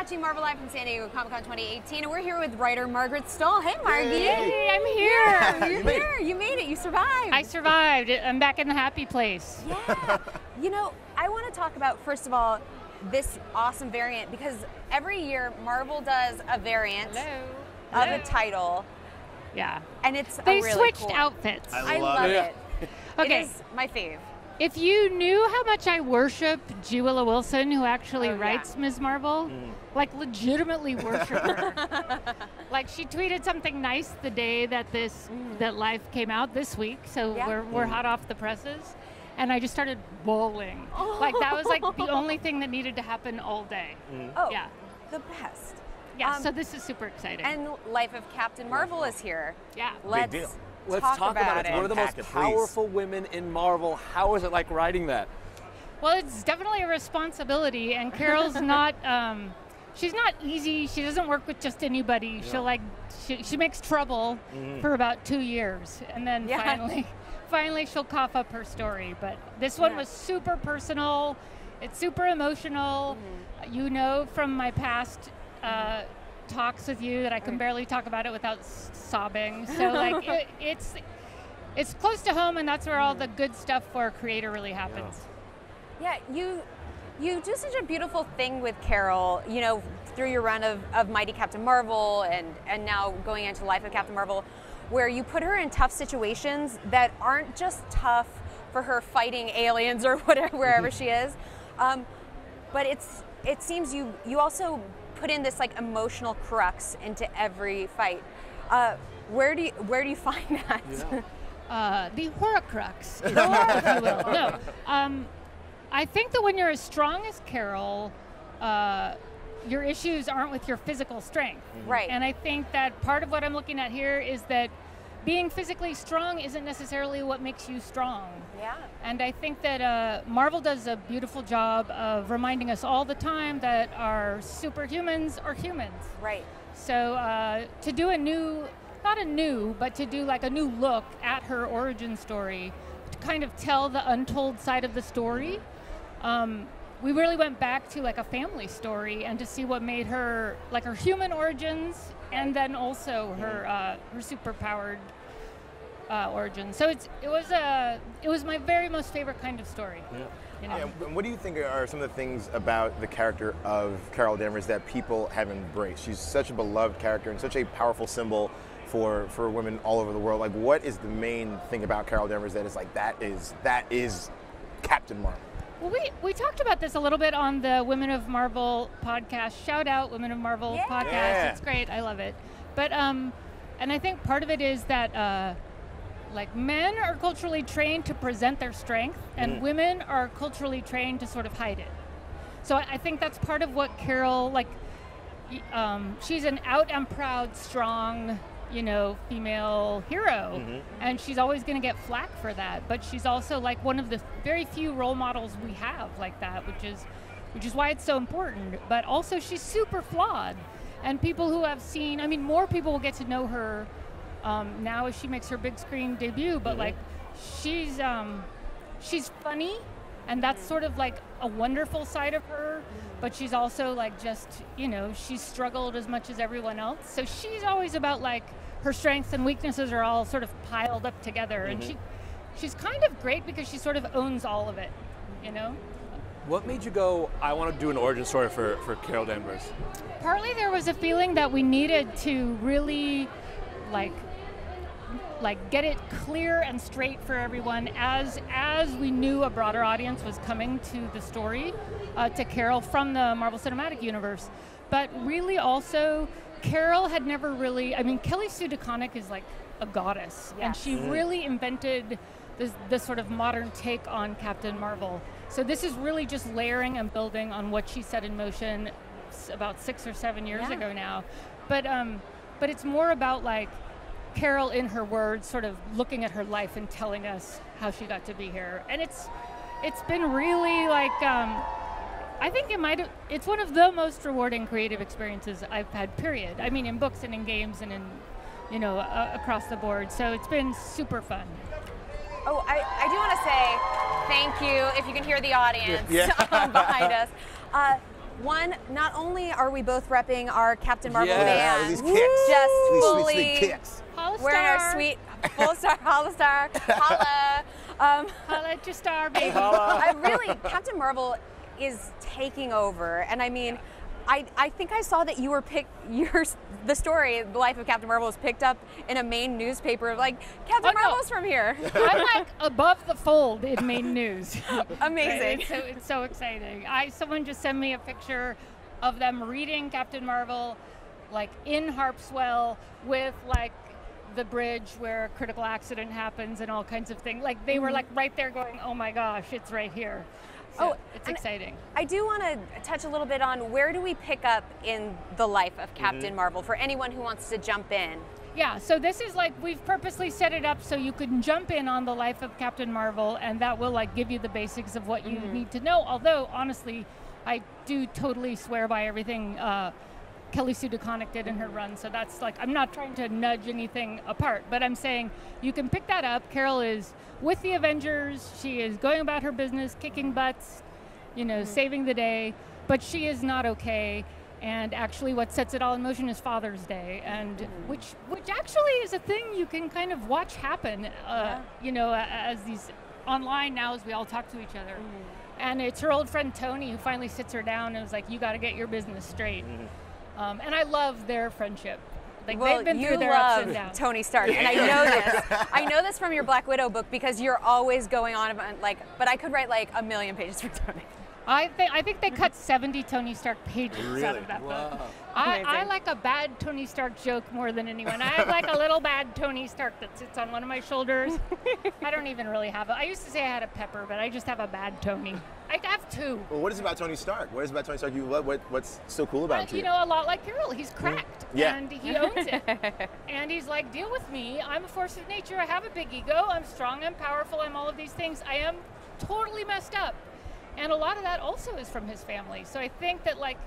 watching Marvel Live from San Diego Comic Con 2018, and we're here with writer Margaret Stohl. Hey, Margie. Hey, I'm here. You're here. You made it. You survived. I survived. I'm back in the happy place. Yeah. you know, I want to talk about first of all this awesome variant because every year Marvel does a variant Hello. of Hello. a title, Yeah. and it's a They really switched cool. outfits. I love love it. it. Okay. It is my fave. If you knew how much I worship G. Willow Wilson, who actually Oh, yeah. writes Ms. Marvel, Mm. like legitimately worship her. like she tweeted something nice the day that this that Life came out this week, so Mm. Yeah. we're we're hot off the presses. And I just started bawling. Like that was like the only thing that needed to happen all day. Oh, Yeah. the best. Yeah, Um, so this is super exciting. And Life of Captain Marvel is here. yeah. Let's deal. Let's talk, talk, about, it. it. One of the most Unpack it, please. powerful women in Marvel. How is it like writing that? Well, it's definitely a responsibility, and Carol's not. Um, she's not easy. She doesn't work with just anybody. She'll like. She, she makes trouble for about two years, and then Yeah. finally, finally she'll cough up her story. But this one Yeah. was super personal. It's super emotional. You know from my past. Uh, talks with you that I can barely talk about it without sobbing. So like it, it's it's close to home and that's where all the good stuff for a creator really happens. Yeah, you you do such a beautiful thing with Carol, you know, through your run of, of Mighty Captain Marvel and, and now going into Life of Captain Marvel, where you put her in tough situations that aren't just tough for her fighting aliens or whatever wherever she is. Um, but it's it seems you you also put in this like emotional crux into every fight. Uh, where do you where do you find that? uh, the Horcrux, if you will. No, um, I think that when you're as strong as Carol, uh, your issues aren't with your physical strength. Right. And I think that part of what I'm looking at here is that being physically strong isn't necessarily what makes you strong. yeah. And I think that uh, Marvel does a beautiful job of reminding us all the time that our superhumans are humans. Right. So uh, to do a new, not a new, but to do like a new look at her origin story, to kind of tell the untold side of the story, um, we really went back to like a family story and to see what made her like her human origins and then also her uh, her superpowered uh, origin. So it's it was a it was my very most favorite kind of story. You know? Yeah, and what do you think are some of the things about the character of Carol Danvers that people have embraced? She's such a beloved character and such a powerful symbol for for women all over the world. Like, what is the main thing about Carol Danvers that is like that is that is Captain Marvel? Well, we, we talked about this a little bit on the Women of Marvel podcast. Shout out Women of Marvel Yeah. podcast. Yeah. It's great. I love it. But um, and I think part of it is that uh, like men are culturally trained to present their strength, and women are culturally trained to sort of hide it. So I, think that's part of what Carol like. Um, she's an out and proud, strong, you know, female hero, and she's always going to get flack for that. But she's also like one of the very few role models we have like that, which is, which is why it's so important. But also, she's super flawed, and people who have seen, I mean, more people will get to know her um, now as she makes her big screen debut. But like, she's um, she's funny and that's sort of like a wonderful side of her but she's also like just you know she's struggled as much as everyone else so she's always about like her strengths and weaknesses are all sort of piled up together and she she's kind of great because she sort of owns all of it you know What made you go, I want to do an origin story for, for Carol Danvers? partly there was a feeling that we needed to really like like get it clear and straight for everyone as as we knew a broader audience was coming to the story uh, to Carol from the Marvel Cinematic Universe, but really also Carol had never really. I mean, Kelly Sue DeConnick is like a goddess, and Yes. she really invented this, this sort of modern take on Captain Marvel. So this is really just layering and building on what she set in motion about six or seven years Yeah. ago now. But um, but it's more about like Carol in her words, sort of looking at her life and telling us how she got to be here. And it's it's been really like um, I think it might. It's one of the most rewarding creative experiences I've had. Period. I mean, in books and in games and in you know uh, across the board. So it's been super fun. Oh, I, I do want to say thank you. If you can hear the audience Yeah. um, behind us, uh, one, not only are we both repping our Captain Marvel Yes. Yeah, bands, these kicks. just These fully sweet, sweet kicks. Holla our star. sweet full star, holla star, holla. Um, Holla at your star, baby. I really, Captain Marvel is taking over, and I mean, I, I think I saw that you were picked. Your the story, the life of Captain Marvel, was picked up in a Maine newspaper. Like Captain Oh, no. Marvel's from here. I'm like above the fold in Maine news. Amazing. It's so, it's so exciting. I someone just sent me a picture of them reading Captain Marvel, like in Harpswell with like the bridge where a critical accident happens and all kinds of things. Like they were like right there going, "Oh my gosh, it's right here." So Mm-hmm. Oh, it's exciting. I do want to touch a little bit on where do we pick up in the life of Captain Marvel for anyone who wants to jump in. Yeah, so this is like we've purposely set it up so you can jump in on the life of Captain Marvel, and that will like give you the basics of what you need to know. Although honestly, I do totally swear by everything uh, Kelly Sue DeConnick did in her run. So that's like I'm not trying to nudge anything apart, but I'm saying you can pick that up. Carol is with the Avengers. She is going about her business, kicking butts, you know, mm-hmm. saving the day. But she is not okay. And actually, what sets it all in motion is Father's Day, and mm-hmm. which which actually is a thing you can kind of watch happen. Uh, You know, as these online now, as we all talk to each other. Mm-hmm. And it's her old friend Tony who finally sits her down and is like, "You got to get your business straight." Um, and I love their friendship. Like Well, they've been you through their ups love and downs. Tony Stark, and I know this. I know this from your Black Widow book because you're always going on about like. But I could write like a million pages for Tony. I think I think they cut 70 Tony Stark pages out of that Wow. book. I, I like a bad Tony Stark joke more than anyone. I have like a little bad Tony Stark that sits on one of my shoulders. I don't even really have a. I used to say I had a pepper, but I just have a bad Tony. I have two. Well, what is it about Tony Stark? What is it about Tony Stark you love? What, what's so cool about him to Uh, you know, a lot like Carol. He's cracked, Yeah. and he owns it. and he's like, deal with me. I'm a force of nature. I have a big ego. I'm strong. I'm powerful. I'm all of these things. I am totally messed up, and a lot of that also is from his family. So I think that like,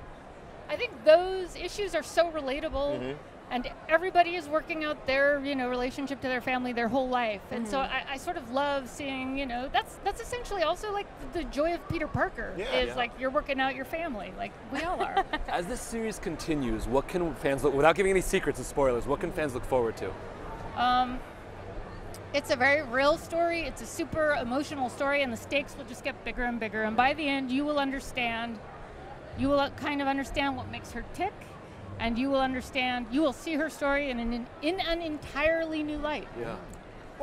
I think those issues are so relatable. And everybody is working out their, you know, relationship to their family their whole life, and so I, I sort of love seeing, you know, that's that's essentially also like the joy of Peter Parker Yeah. is Yeah. like you're working out your family, like we all are. As this series continues, what can fans look without giving any secrets and spoilers? What can fans look forward to? Um, it's a very real story. It's a super emotional story, and the stakes will just get bigger and bigger. And by the end, you will understand. You will kind of understand what makes her tick, and you will understand. You will see her story in an in an entirely new light. Yeah.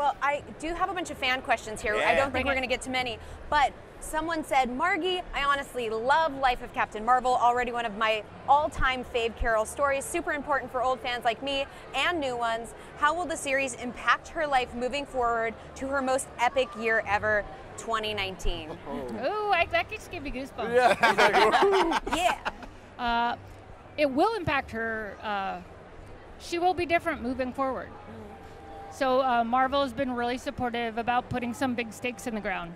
Well, I do have a bunch of fan questions here. I don't think we're going to get to many, but someone said, Margie, I honestly love Life of Captain Marvel, already one of my all time fave Carol stories, super important for old fans like me and new ones. How will the series impact her life moving forward to her most epic year ever, 2019? Ooh, I, that just give me goosebumps. yeah. Uh, it will impact her. Uh, she will be different moving forward. So uh, Marvel has been really supportive about putting some big stakes in the ground.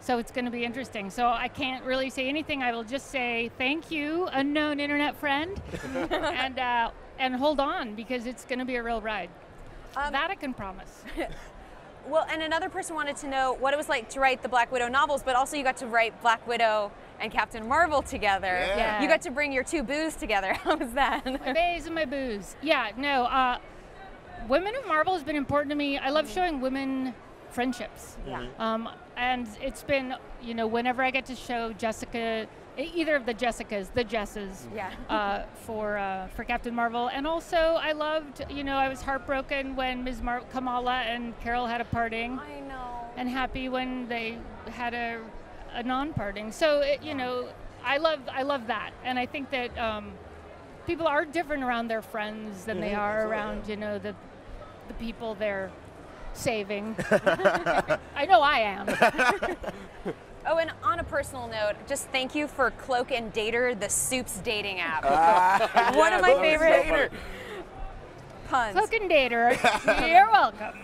So it's going to be interesting. So I can't really say anything. I will just say thank you, unknown internet friend, and uh, and hold on because it's going to be a real ride. Um, that I can promise. Well, and another person wanted to know what it was like to write the Black Widow novels, but also you got to write Black Widow and Captain Marvel together. Yeah. Yeah. You got to bring your two boos together. How was that? my bays and my booze. Yeah, no. Uh, Women of Marvel has been important to me. I love showing women friendships. Yeah. Um, and it's been, you know, whenever I get to show Jessica, e- either of the Jessicas, the Jesses, Yeah. uh, for uh, for Captain Marvel, and also I loved, you know, I was heartbroken when Ms. Mar- Kamala and Carol had a parting, I know. and happy when they had a a non-parting. So it, you know, I love I love that, and I think that um, people are different around their friends than they Mhm, are absolutely, around, you know, the the people they're saving. I know I am. Oh, and on a personal note, just thank you for Cloak and Dater, the Soups dating app. One of my favorite Dater. puns. Cloak and Dater, you're welcome.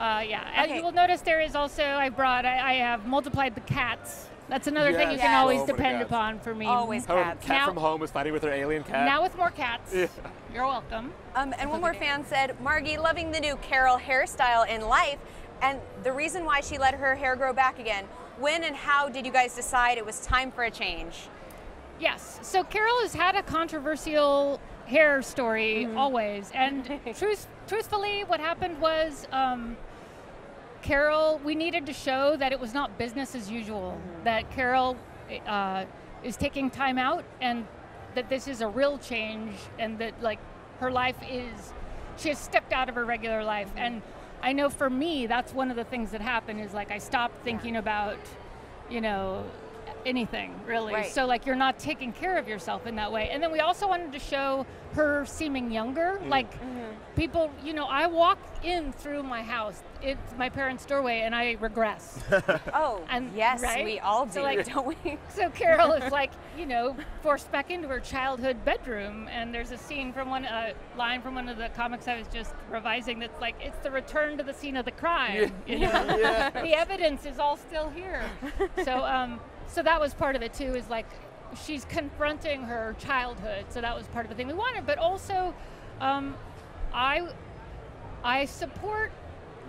Uh, yeah, and Okay. you will notice there is also I brought I, I have multiplied the cats. That's another thing you Yes. can Yes. always Oh, depend upon for me. Always Her cats. cat Now- from home is fighting with her alien cat. Now with more cats. You're welcome. Um, and one more fan said, Margie loving the new Carol hairstyle in life, and the reason why she let her hair grow back again. When and how did you guys decide it was time for a change? Yes. So Carol has had a controversial hair story always, and truth, truthfully, what happened was um, Carol. We needed to show that it was not business as usual. That Carol uh, is taking time out, and that this is a real change, and that like her life is. She has stepped out of her regular life, and I know for me, that's one of the things that happened. Is like I stopped thinking about, you know, anything really. Right. So like you're not taking care of yourself in that way. And then we also wanted to show her seeming younger. Like people, you know, I walk in through my house, it's my parents' doorway, and I regress. Oh, And- yes, right? we all do, So, like- don't we? so Carol is like, you know, forced back into her childhood bedroom, and there's a scene from one uh, line from one of the comics I was just revising that's like, it's the return to the scene of the crime. You know, the evidence is all still here. So, um, so that was part of it too. Is like, she's confronting her childhood. So that was part of the thing we wanted. But also, um, I, I support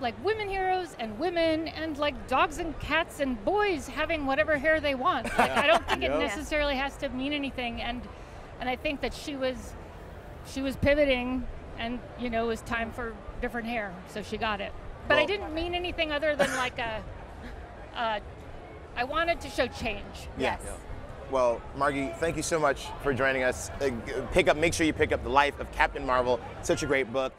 like women heroes and women and like dogs and cats and boys having whatever hair they want. Like I don't think it necessarily has to mean anything and and I think that she was she was pivoting and you know it was time for different hair so she got it. But I didn't mean anything other than like a uh, I wanted to show change. Yeah. Yes. Well, Margie, thank you so much for joining us. Uh, pick up, make sure you pick up The Life of Captain Marvel. Such a great book.